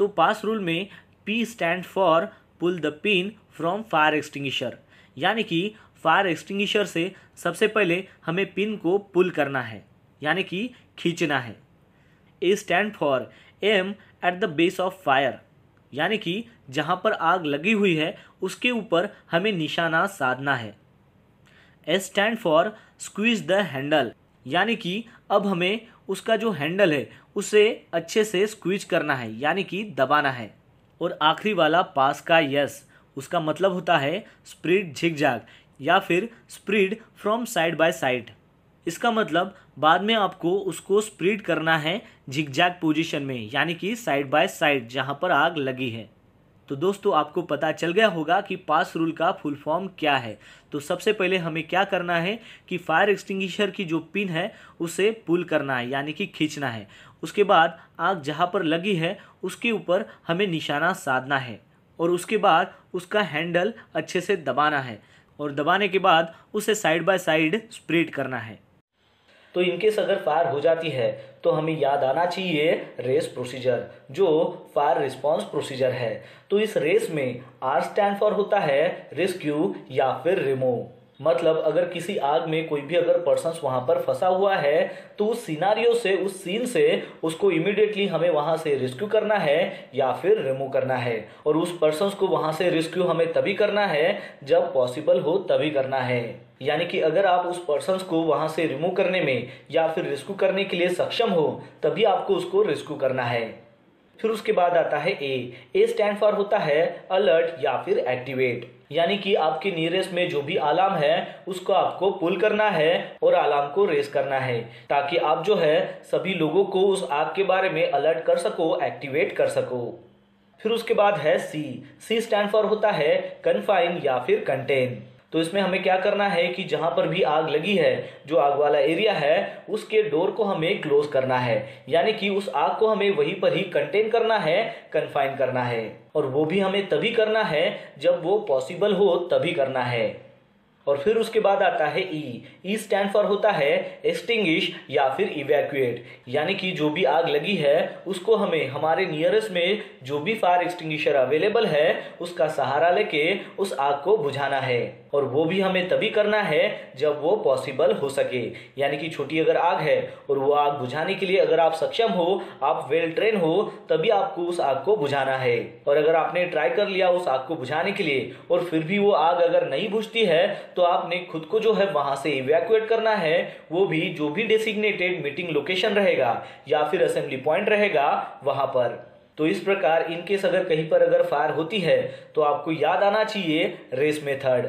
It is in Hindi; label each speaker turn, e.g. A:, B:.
A: तो पास रूल में P stand for pull the pin from fire extinguisher यानी कि फायर एक्सटिंग्विशर से सबसे पहले हमें पिन को पुल करना है, यानी कि खींचना है। A stand for aim at the base of fire यानी कि जहाँ पर आग लगी हुई है, उसके ऊपर हमें निशाना साधना है। S stand for squeeze the handle यानी कि अब हमें उसका जो हैंडल है, उसे अच्छे से स्क्वीज करना है, यानी कि दबाना है। और आखिरी वाला पास का यस उसका मतलब होता है स्प्रीड झिकझाग या फिर spread from side by side इसका मतलब बाद में आपको उसको स्प्रीड करना है झिकझैग पोजीशन में, यानी कि साइड बाय साइड जहाँ पर आग लगी है। तो दोस्तों, आपको पता चल गया होगा कि पास रूल का फुल फॉर्म क्या है। तो सबसे पहले हमें क्या करना है कि फायर एक्सटिंग्विशर की जो पिन है, उसे पुल करना है, यानी कि खींचना है। उसके बाद आग जहाँ पर लगी है, उसके ऊपर हमें निशाना साधना है और उसके बाद उसका हैंडल अच्छे से दबाना है और दबाने के बाद उसे साइड बाय साइड स्प्रेड करना है। तो इनकेस अगर फायर हो जाती है तो हमें याद आना चाहिए रेस प्रोसीजर, जो फायर रिस्पांस प्रोसीजर है। तो इस रेस में आर स्टैंड फॉर होता है रेस्क्यू या फिर रिमूव। मतलब अगर किसी आग में कोई भी अगर पर्सन वहाँ पर फंसा हुआ है तो उस सिनारियो से, उस सीन से उसको इमिडिएटली हमें वहाँ से रेस्क्यू करना है या फिर रिमूव करना है। और उस पर्सन को वहाँ से रेस्क्यू हमें तभी करना है, जब पॉसिबल हो तभी करना है। यानी कि अगर आप उस पर्सन को वहाँ से रिमूव करने में या फिर रेस्क्यू करने के लिए सक्षम हो, तभी आपको उसको रेस्क्यू करना है। फिर उसके बाद आता है ए ए स्टैंड फॉर होता है अलर्ट या फिर एक्टिवेट यानी कि आपके नियरेस्ट में जो भी अलार्म है, उसको आपको पुल करना है और अलार्म को रेस करना है। ताकि आप जो है, सभी लोगों को उस आग के बारे में अलर्ट कर सको एक्टिवेट कर सको। फिर उसके बाद है सी सी स्टैंड फॉर होता है कन्फाइन या फिर कंटेन तो इसमें हमें क्या करना है कि जहाँ पर भी आग लगी है, जो आग वाला एरिया है, उसके डोर को हमें क्लोज करना है। यानी कि उस आग को हमें वहीं पर ही कंटेन करना है कन्फाइन करना है। और वो भी हमें तभी करना है जब वो पॉसिबल हो, तभी करना है। और फिर उसके बाद आता है ई ई स्टैंड फॉर होता है एक्सटिंगिश या फिर इवैक्यूएट यानी कि जो भी आग लगी है, उसको हमें, हमारे नियरेस्ट में जो भी फायर एक्सटिंग्विशर अवेलेबल है, उसका सहारा लेके उस आग को बुझाना है। और वो भी हमें तभी करना है जब वो पॉसिबल हो सके। यानी कि छोटी अगर आग है और वो आग बुझाने के लिए अगर आप सक्षम हो, आप वेल ट्रेन हो, तभी आपको उस आग को बुझाना है। और अगर आपने ट्राई कर लिया उस आग को बुझाने के लिए और फिर भी वो आग अगर नहीं बुझती है तो आपने खुद को जो है वहाँ से इवैक्यूएट करना है, वो भी जो भी डेसिग्नेटेड मीटिंग लोकेशन रहेगा या फिर असेंबली पॉइंट रहेगा वहाँ पर। तो इस प्रकार इनकेस अगर कहीं पर अगर फायर होती है तो आपको याद आना चाहिए रेस मेथड